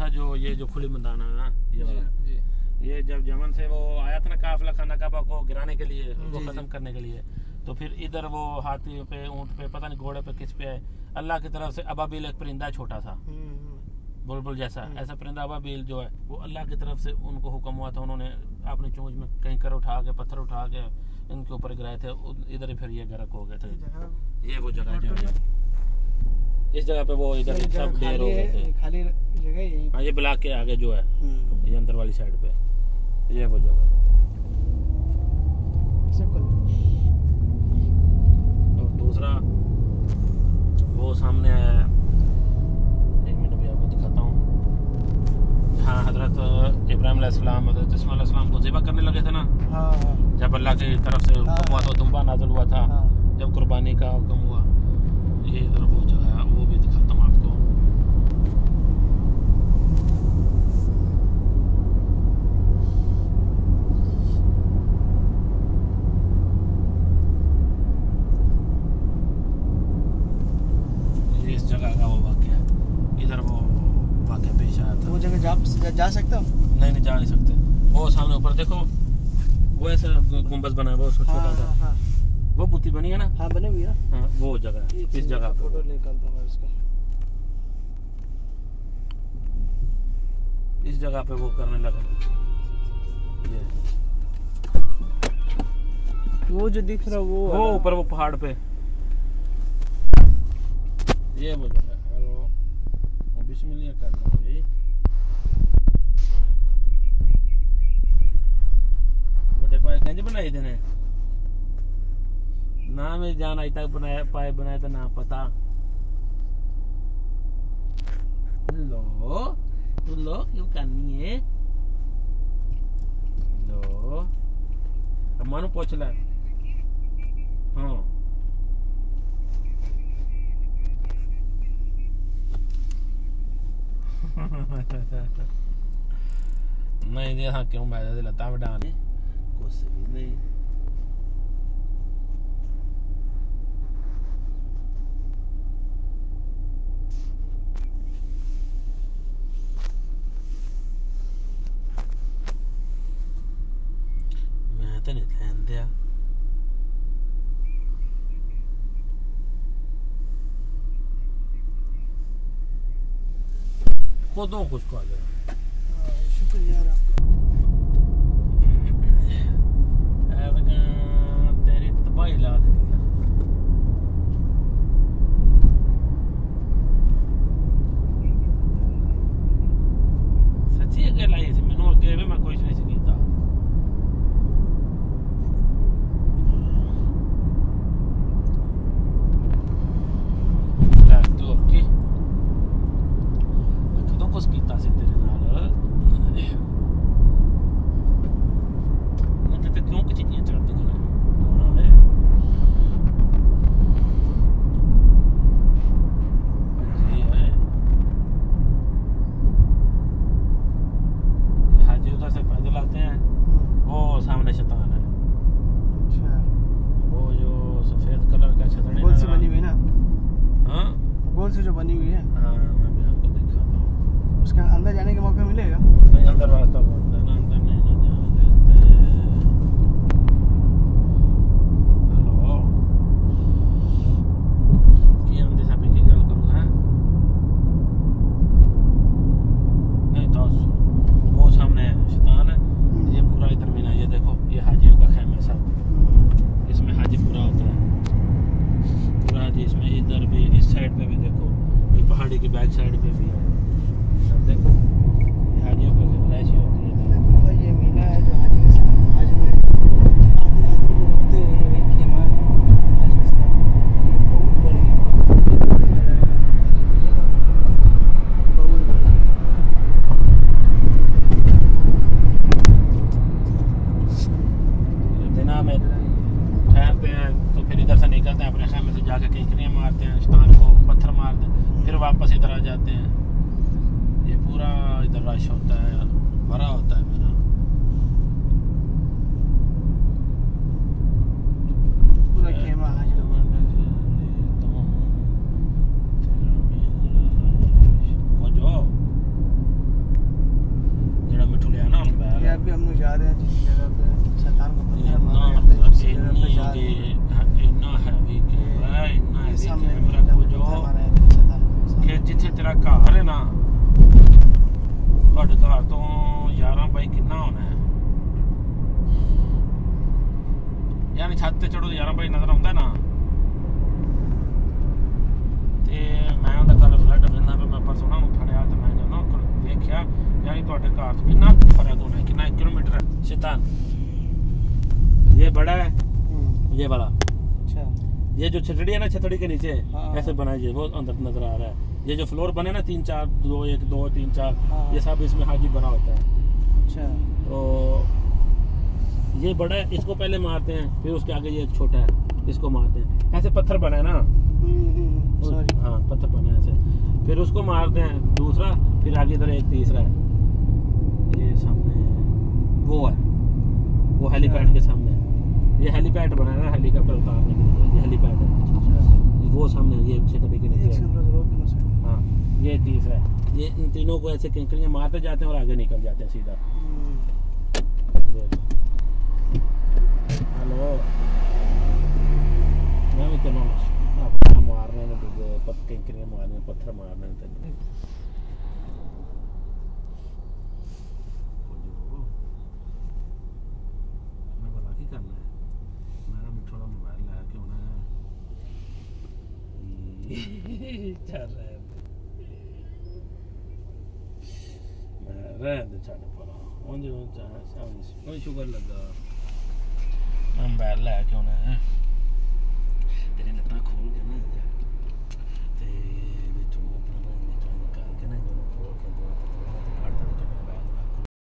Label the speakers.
Speaker 1: था जो ये जो खुली मैदान है ना ये वाला। ये जब जमन से वो आया था ना काफिला खाना काबा को गिराने के लिए
Speaker 2: जी,
Speaker 1: खत्म करने के लिए तो फिर इधर वो हाथी पे ऊँट पे पता नहीं घोड़े पे किस पे है अल्लाह की तरफ़ से अबाबिल एक परिंदा छोटा था
Speaker 2: हम्म, हम्म।
Speaker 1: बुलबुल जैसा।
Speaker 2: हम्म।
Speaker 1: ऐसा परिंदा अबाबिल जो है वो अल्लाह की तरफ़ से उनको हुक्म हुआ था उन्होंने अपनी चोंच में कहीं कर उठा के पत्थर उठा के इनके ऊपर गिराए थे इधर ही फिर ये गर्क हो गए थे।
Speaker 2: ये
Speaker 1: वो जगह जो है। इस जगह पे वो इधर सब ढेर हो गए थे।
Speaker 2: खाली जगह यही
Speaker 1: हाँ ये ब्लॉक के आगे जो है
Speaker 2: हम्म,
Speaker 1: ये अंदर वाली साइड पे ये वो जगह और दूसरा वो सामने आया है। एक मिनट भी आपको दिखाता हूँ। हाँ हज़रत इब्राहिम अलैहिस्सलाम हज़रत इस्माइल अलैहिस्सलाम को ज़िबा करने लगे थे ना?
Speaker 2: हाँ हाँ।
Speaker 1: जब अल्लाह की तरफ़ से हुक्म
Speaker 2: हाँ।
Speaker 1: हुआ था दुम्बा नाजल हुआ था।
Speaker 2: हाँ।
Speaker 1: जब कुर्बानी का हुक्म हुआ ये इधर वो भी दिखाता हूँ आपको ये इस जगह का वो वाक्य इधर वो वाक्य पेश आया था
Speaker 2: वो जगह जा जा, जा सकता हूँ
Speaker 1: नहीं नहीं जा नहीं सकते। वो सामने ऊपर देखो वो ऐसा गु- गुंबद बना है वो छोटा
Speaker 2: हाँ
Speaker 1: सा
Speaker 2: हाँ हाँ।
Speaker 1: वो बुती बनी है ना?
Speaker 2: हाँ बने हुई है
Speaker 1: हाँ वो जगह है, इस जगह
Speaker 2: फ़ोटो निकालता हूँ इसका।
Speaker 1: इस जगह पे वो करने लगा। ये।
Speaker 2: वो जो दिख रहा वो
Speaker 1: वो ऊपर वो पहाड़ पे। ये वो जगह है। हेलो। वो बिस्मिल्लाह करना। ना में जान आई तक बनाया, पाए बनाए तो ना पता। लो, तू लो, क्यों करनी है? लो। अब मानो पूछ ले। हाँ। नहीं नहीं हाँ क्यों मैं लता, में डाल कुछ भी नहीं मैं तो नहीं ध्यान
Speaker 2: bailados. अंदर जाने का मौका मिलेगा।
Speaker 1: नहीं अंदर रास्ता बहुत है। ना अंदर नहीं ना जाने देते हेलो। की हम दिशा पे की गल करूँ हैं? नहीं तो वो सामने शैतान है। ये पूरा इधर मीना ये देखो ये हाजियों का खेमा सब।
Speaker 2: हम्म,
Speaker 1: इसमें हाजी पूरा होता है। पूरा हाजी इसमें इधर भी इस साइड पे भी देखो ये पहाड़ी की बैक साइड पे भी है सब देखो ये हाजियों की रिहायशी होती है इधर।
Speaker 2: देखो ये मीना है जो हाजी के साथ हाज में आते आते जो रुकते हैं वही खेमा है हाज के साथ ये बहुत बड़ी बहुत बड़ी
Speaker 1: दिना में ठहरते हैं तो फिर इधर से निकलते हैं कहीं जाके किंकरियाँ मारते हैं स्थान को पत्थर मारते हैं फिर वापस इधर आ जाते हैं। ये पूरा इधर रश होता है, भरा होता है मेरा।
Speaker 2: हम लोग जा रहे हैं जिस जगह पे शैतान को पत्थर मारा
Speaker 1: ਇੰਨਾ
Speaker 2: करते हैं, उस जगह पे
Speaker 1: ਇੰਨੀ
Speaker 2: जा रहे हैं
Speaker 1: ਕਿ ਇੰਨਾ ਹੈਵੀ ਕੈਮਰਾ ਇੰਨਾ
Speaker 2: ये
Speaker 1: ਹੈਵੀ
Speaker 2: सामने
Speaker 1: ਕੈਮਰਾ
Speaker 2: जहाँ
Speaker 1: ਕੋ
Speaker 2: पे
Speaker 1: ਜੋ
Speaker 2: पत्थर मारा है तो शैतान को सामने।
Speaker 1: ਕਿ ਜਿੱਥੇ ਤੇਰਾ ਘਰ ਹੈ ਨਾ ਤੁਹਾਡੇ ਘਰ ਤੋਂ 11 ਬਾਈ ਕਿੰਨਾ ਹੋਣਾ ਹੈ ਯਾਨੀ ਛੱਤ ਤੇ ਚੜੋ 11 ਬਾਈ ਨਜ਼ਰ ਆਉਂਦਾ ਨਾ ਤੇ ਮੈਂ ਉਹਦਾ ਕੱਲ ਫਲੱਡ ਬੰਦਾ ਵੀ ਮੈਂ ਪਰਸੋਂ ਉਹਨਾਂ ਨੂੰ ਫੜਿਆ ਤੇ ਮੈਂ ਜਦੋਂ ਕ- ਵੇਖਿਆ ਯਾਨੀ ਤੁਹਾਡੇ ਘਰ ਤੋਂ ਕਿੰਨਾ ਫਰਕ ਹੋਣਾ ਹੈ ਕਿੰਨਾ ਕਿਲੋਮੀਟਰ ਹੈ शैतान ये बड़ा है
Speaker 2: हम्म,
Speaker 1: ये वाला
Speaker 2: अच्छा
Speaker 1: ये जो छतड़ी है ना छतड़ी के नीचे
Speaker 2: हाँ।
Speaker 1: ऐसे बनाइए वो अंदर नजर आ रहा है ये जो फ्लोर बने ना तीन चार दो एक दो तीन चार
Speaker 2: हाँ।
Speaker 1: ये सब इसमें हाजी बना होता है
Speaker 2: अच्छा
Speaker 1: तो ये बड़ा है इसको पहले मारते हैं फिर उसके आगे ये एक छोटा है इसको मारते हैं ऐसे पत्थर बना है ना
Speaker 2: हम्म, सॉरी
Speaker 1: हाँ पत्थर बना है ऐसे फिर उसको मारते हैं। दूसरा फिर आगे इधर एक तीसरा है। ये सामने वो है। वो हेलीपैड के सामने है। ये हेलीपैड बना है हेलीकॉप्टर उतारने के लिए। ये हेलीपैड है।
Speaker 2: अच्छा
Speaker 1: वो सामने ये छतरी के नीचे है। ये तीसरा है। ये इन तीनों को ऐसे किंकरियाँ मारते जाते हैं और आगे निकल जाते हैं सीधा।
Speaker 2: हम्म,
Speaker 1: हेलो। मैं भी ਹੱਥ ਮਾਰਨੇ ਨੇ ਡਿੱਗੇ ਪੱਤ ਕੈਂਕਰੀਆਂ ਮਾਰਨੇ ਪੱਥਰ ਮਾਰਨੇ ਤੈਨੂੰ ਚੱਲ ਰਹਿਣ ਦੇ ਛੱਡ ਪਰਾਂ ਉਹਦੇ ਉਹ ਚਾਹ ਸ਼ਾਮ ਨੂੰ ਸ਼ੁਗਰ ਲੱਗਾ ਮੈਂ ਲੈ ਕੇ ਆਉਣਾ ਹੈ तेरे लत्ता खोल के ना ते बिचों अपना ना बिचों निकाल के ना इन्होंने खोल के दो